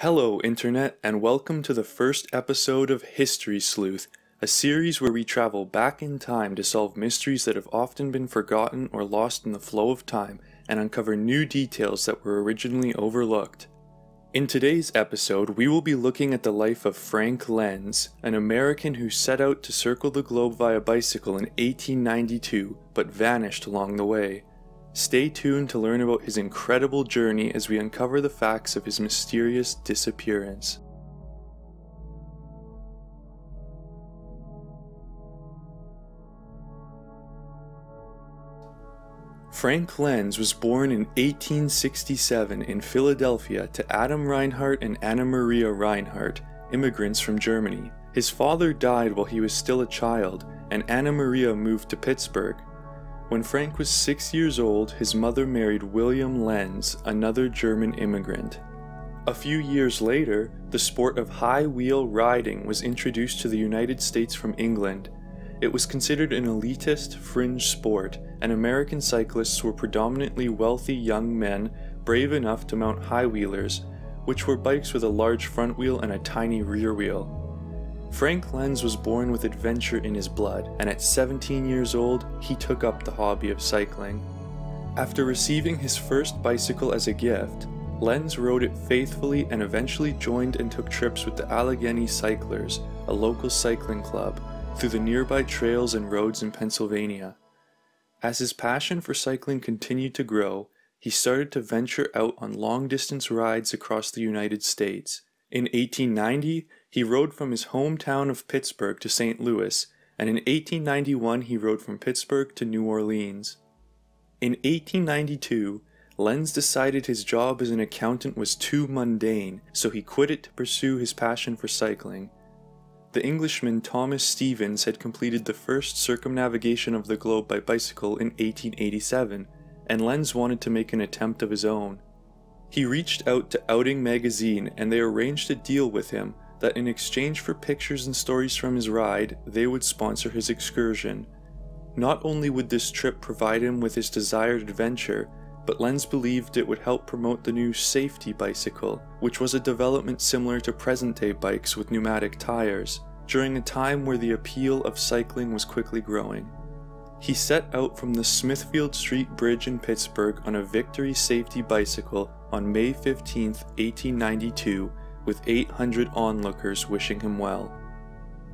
Hello, Internet, and welcome to the first episode of History Sleuth, a series where we travel back in time to solve mysteries that have often been forgotten or lost in the flow of time and uncover new details that were originally overlooked. In today's episode, we will be looking at the life of Frank Lenz, an American who set out to circle the globe via bicycle in 1892 but vanished along the way. Stay tuned to learn about his incredible journey as we uncover the facts of his mysterious disappearance. Frank Lenz was born in 1867 in Philadelphia to Adam Reinhardt and Anna Maria Reinhardt, immigrants from Germany. His father died while he was still a child, and Anna Maria moved to Pittsburgh. When Frank was six years old, his mother married William Lenz, another German immigrant. A few years later, the sport of high wheel riding was introduced to the United States from England. It was considered an elitist, fringe sport, and American cyclists were predominantly wealthy young men brave enough to mount high wheelers, which were bikes with a large front wheel and a tiny rear wheel. Frank Lenz was born with adventure in his blood, and at 17 years old, he took up the hobby of cycling. After receiving his first bicycle as a gift, Lenz rode it faithfully and eventually joined and took trips with the Allegheny Cyclers, a local cycling club, through the nearby trails and roads in Pennsylvania. As his passion for cycling continued to grow, he started to venture out on long distance rides across the United States. In 1890, he rode from his hometown of Pittsburgh to St. Louis, and in 1891 he rode from Pittsburgh to New Orleans. In 1892, Lenz decided his job as an accountant was too mundane, so he quit it to pursue his passion for cycling. The Englishman Thomas Stevens had completed the first circumnavigation of the globe by bicycle in 1887, and Lenz wanted to make an attempt of his own. He reached out to Outing magazine and they arranged a deal with him that in exchange for pictures and stories from his ride, they would sponsor his excursion. Not only would this trip provide him with his desired adventure, but Lenz believed it would help promote the new safety bicycle, which was a development similar to present day bikes with pneumatic tires, during a time where the appeal of cycling was quickly growing. He set out from the Smithfield Street Bridge in Pittsburgh on a Victory Safety bicycle on May 15, 1892, with 800 onlookers wishing him well.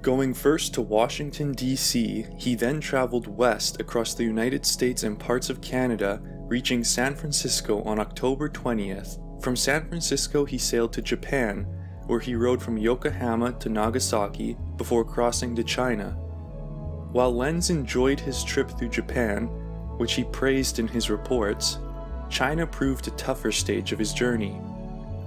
Going first to Washington, D.C., he then traveled west across the United States and parts of Canada, reaching San Francisco on October 20th. From San Francisco, he sailed to Japan, where he rode from Yokohama to Nagasaki before crossing to China. While Lenz enjoyed his trip through Japan, which he praised in his reports, China proved a tougher stage of his journey.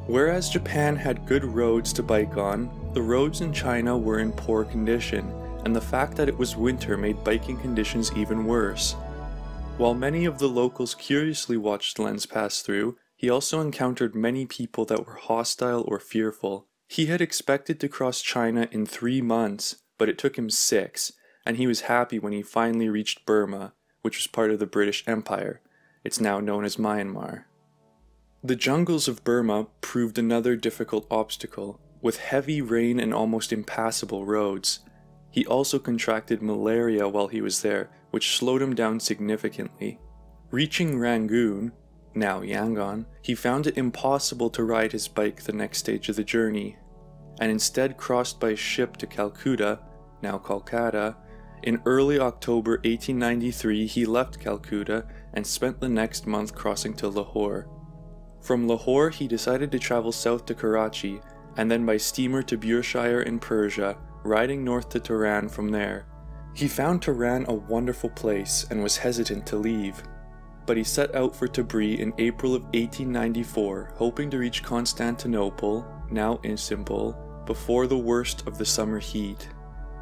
Whereas Japan had good roads to bike on, the roads in China were in poor condition, and the fact that it was winter made biking conditions even worse. While many of the locals curiously watched Lenz pass through, he also encountered many people that were hostile or fearful. He had expected to cross China in three months, but it took him six, and he was happy when he finally reached Burma, which was part of the British Empire. It's now known as Myanmar. The jungles of Burma proved another difficult obstacle, with heavy rain and almost impassable roads. He also contracted malaria while he was there, which slowed him down significantly. Reaching Rangoon, now Yangon, he found it impossible to ride his bike the next stage of the journey, and instead crossed by ship to Calcutta, now Kolkata. In early October 1893, he left Calcutta and spent the next month crossing to Lahore. From Lahore, he decided to travel south to Karachi, and then by steamer to Bushire in Persia, riding north to Tehran from there. He found Tehran a wonderful place and was hesitant to leave. But he set out for Tabriz in April of 1894, hoping to reach Constantinople, now Istanbul, before the worst of the summer heat.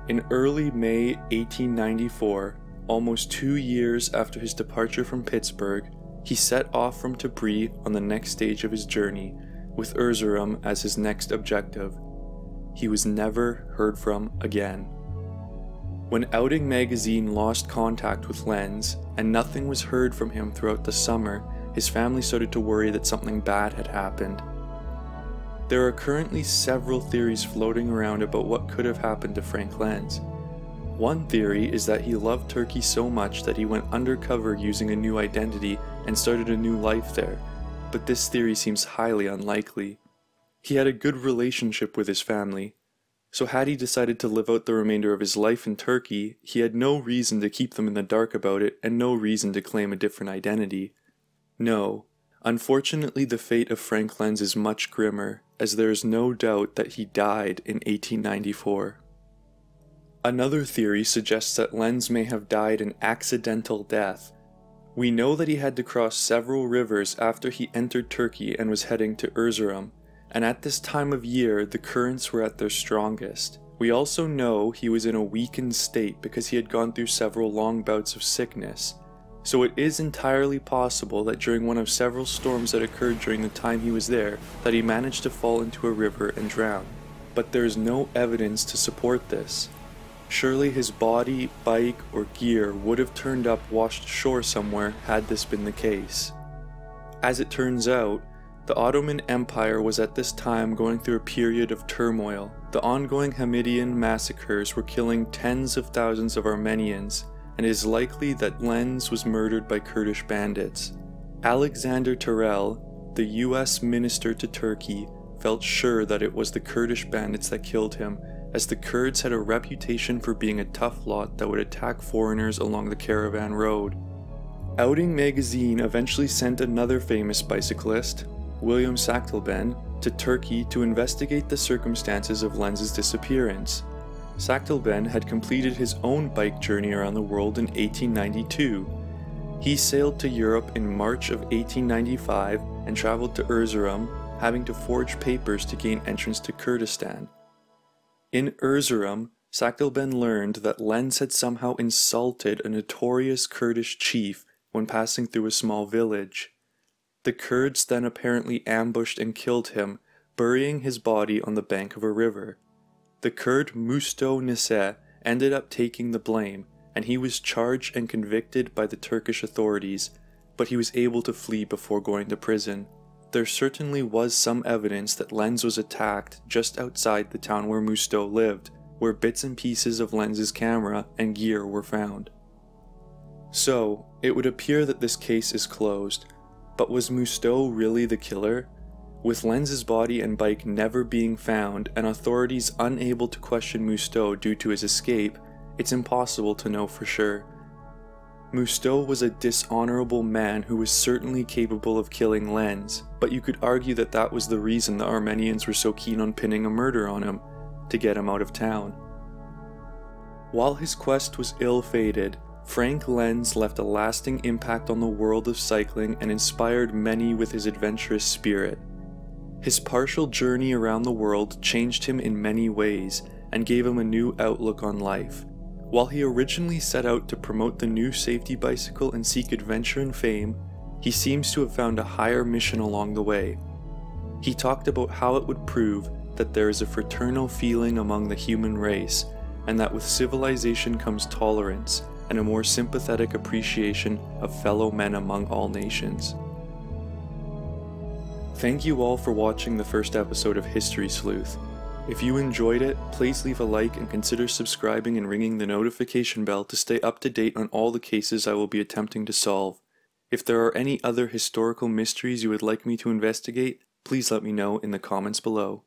In early May 1894, almost two years after his departure from Pittsburgh, he set off from Tabriz on the next stage of his journey, with Erzurum as his next objective. He was never heard from again. When Outing magazine lost contact with Lenz and nothing was heard from him throughout the summer, his family started to worry that something bad had happened. There are currently several theories floating around about what could have happened to Frank Lenz. One theory is that he loved Turkey so much that he went undercover using a new identity and started a new life there, but this theory seems highly unlikely. He had a good relationship with his family, so had he decided to live out the remainder of his life in Turkey, he had no reason to keep them in the dark about it and no reason to claim a different identity. No, unfortunately the fate of Frank Lenz is much grimmer, as there is no doubt that he died in 1894. Another theory suggests that Lenz may have died an accidental death. We know that he had to cross several rivers after he entered Turkey and was heading to Erzurum, and at this time of year the currents were at their strongest. We also know he was in a weakened state because he had gone through several long bouts of sickness. So it is entirely possible that during one of several storms that occurred during the time he was there, that he managed to fall into a river and drown. But there is no evidence to support this. Surely his body, bike, or gear would have turned up washed ashore somewhere had this been the case. As it turns out, the Ottoman Empire was at this time going through a period of turmoil. The ongoing Hamidian massacres were killing tens of thousands of Armenians, and it is likely that Lenz was murdered by Kurdish bandits. Alexander Terrell, the US minister to Turkey, felt sure that it was the Kurdish bandits that killed him, as the Kurds had a reputation for being a tough lot that would attack foreigners along the caravan road. Outing magazine eventually sent another famous bicyclist, William Sachtleben, to Turkey to investigate the circumstances of Lenz's disappearance. Sachtleben had completed his own bike journey around the world in 1892. He sailed to Europe in March of 1895 and traveled to Erzurum, having to forge papers to gain entrance to Kurdistan. In Erzurum, Sachtleben learned that Lenz had somehow insulted a notorious Kurdish chief when passing through a small village. The Kurds then apparently ambushed and killed him, burying his body on the bank of a river. The Kurd Musto Nise ended up taking the blame, and he was charged and convicted by the Turkish authorities, but he was able to flee before going to prison. There certainly was some evidence that Lenz was attacked just outside the town where Musto lived, where bits and pieces of Lenz's camera and gear were found. So, it would appear that this case is closed, but was Musto really the killer? With Lenz's body and bike never being found and authorities unable to question Musto due to his escape, it's impossible to know for sure. Musto was a dishonorable man who was certainly capable of killing Lenz, but you could argue that that was the reason the Armenians were so keen on pinning a murder on him, to get him out of town. While his quest was ill-fated, Frank Lenz left a lasting impact on the world of cycling and inspired many with his adventurous spirit. His partial journey around the world changed him in many ways and gave him a new outlook on life. While he originally set out to promote the new safety bicycle and seek adventure and fame, he seems to have found a higher mission along the way. He talked about how it would prove that there is a fraternal feeling among the human race, and that with civilization comes tolerance, and a more sympathetic appreciation of fellow men among all nations. Thank you all for watching the first episode of History Sleuth. If you enjoyed it, please leave a like and consider subscribing and ringing the notification bell to stay up to date on all the cases I will be attempting to solve. If there are any other historical mysteries you would like me to investigate, please let me know in the comments below.